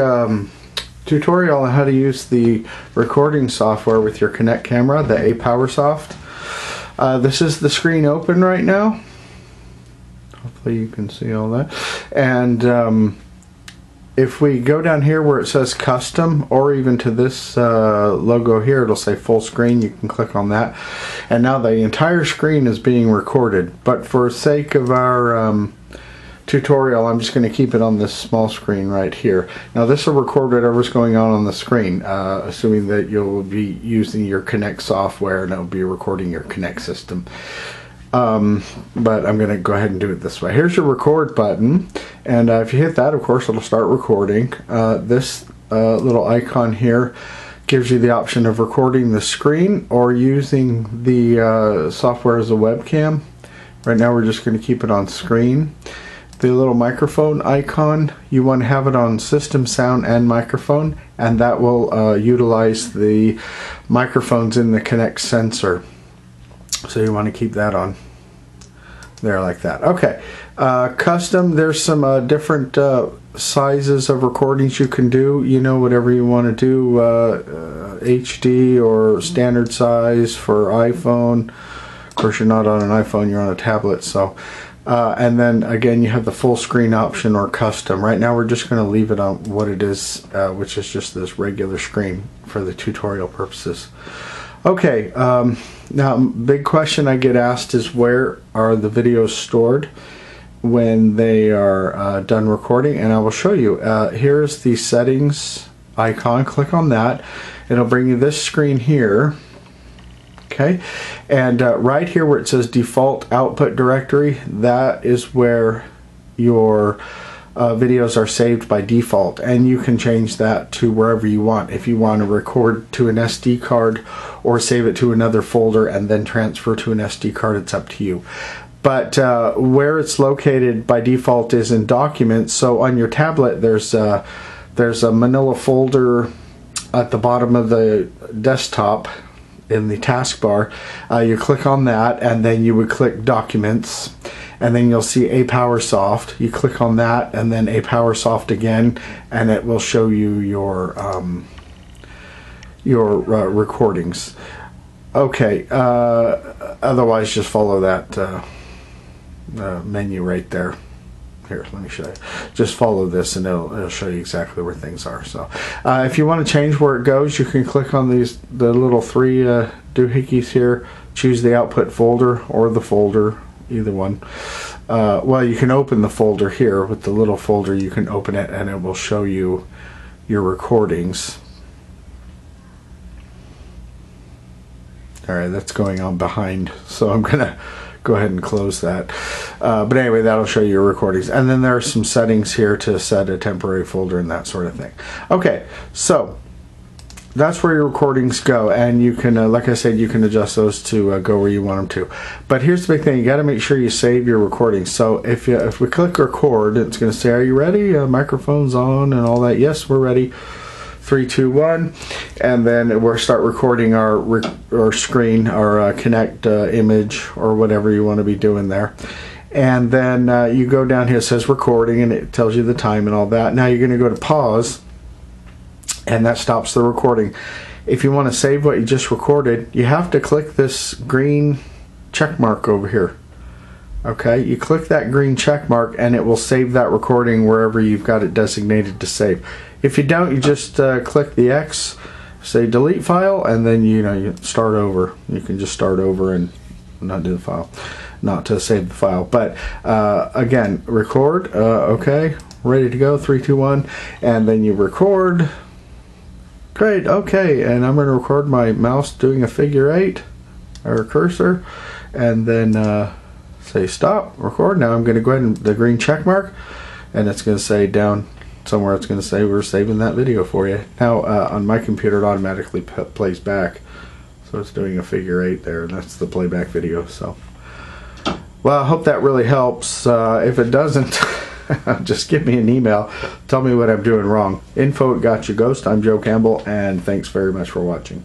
um, tutorial on how to use the recording software with your Kinect camera, the APowerSoft. Uh, this is the screen open right now. Hopefully you can see all that. And um, if we go down here where it says custom or even to this uh, logo here it'll say full screen you can click on that and now the entire screen is being recorded but for sake of our um, tutorial I'm just going to keep it on this small screen right here now this will record whatever's going on on the screen uh, assuming that you'll be using your Kinect software and it'll be recording your Kinect system um, but I'm going to go ahead and do it this way. Here's your record button, and uh, if you hit that, of course, it'll start recording. Uh, this uh, little icon here gives you the option of recording the screen or using the uh, software as a webcam. Right now, we're just going to keep it on screen. The little microphone icon, you want to have it on system sound and microphone, and that will uh, utilize the microphones in the Kinect sensor. So you want to keep that on there like that. Okay, uh, custom, there's some uh, different uh, sizes of recordings you can do. You know, whatever you want to do, HD uh, uh, or standard size for iPhone. Of course, you're not on an iPhone, you're on a tablet, so. Uh, and then again, you have the full screen option or custom. Right now, we're just going to leave it on what it is, which is just this regular screen for the tutorial purposes. Okay, um, now big question I get asked is where are the videos stored when they are uh, done recording and I will show you. Uh, here's the settings icon, click on that. It'll bring you this screen here. Okay, and uh, right here where it says default output directory, that is where your uh, videos are saved by default. And you can change that to wherever you want. If you want to record to an SD card or save it to another folder and then transfer to an SD card it's up to you. But uh, where it's located by default is in documents. So on your tablet there's a, there's a manila folder at the bottom of the desktop in the taskbar uh, you click on that and then you would click documents and then you'll see Apowersoft. You click on that and then Apowersoft again, and it will show you your um, your uh, recordings. Okay. Uh, otherwise, just follow that uh, uh, menu right there. Here, let me show you. Just follow this, and it'll, it'll show you exactly where things are. So, uh, if you want to change where it goes, you can click on these the little three uh, doohickeys here. Choose the output folder or the folder either one. Uh, well, you can open the folder here with the little folder. You can open it and it will show you your recordings. All right, that's going on behind, so I'm gonna go ahead and close that. Uh, but anyway, that'll show you your recordings. And then there are some settings here to set a temporary folder and that sort of thing. Okay, so that's where your recordings go. And you can uh, like i said you can adjust those to uh, go where you want them to. But here's the big thing. You got to make sure you save your recordings. So if you if we click record it's going to say are you ready? Uh, microphones on and all that. Yes we're ready three two one and then we'll start recording our rec our screen our uh, Kinect uh, image or whatever you want to be doing there and then uh, you go down here it says recording and it tells you the time and all that now you're going to go to pause and that stops the recording. If you want to save what you just recorded, you have to click this green check mark over here. Okay, you click that green check mark and it will save that recording wherever you've got it designated to save. If you don't, you just uh, click the X, say delete file, and then you know you start over. You can just start over and not do the file, not to save the file. But uh, again, record. Uh, okay, ready to go. Three, two, one, and then you record. Great, okay, and I'm going to record my mouse doing a figure eight or cursor and then uh, say stop, record. Now I'm going to go ahead and the green check mark and it's going to say down somewhere it's going to say we're saving that video for you. Now uh, on my computer it automatically plays back so it's doing a figure eight there and that's the playback video so well I hope that really helps uh, if it doesn't just give me an email. Tell me what I'm doing wrong. Info at Gotcha Ghost. I'm Joe Campbell, and thanks very much for watching.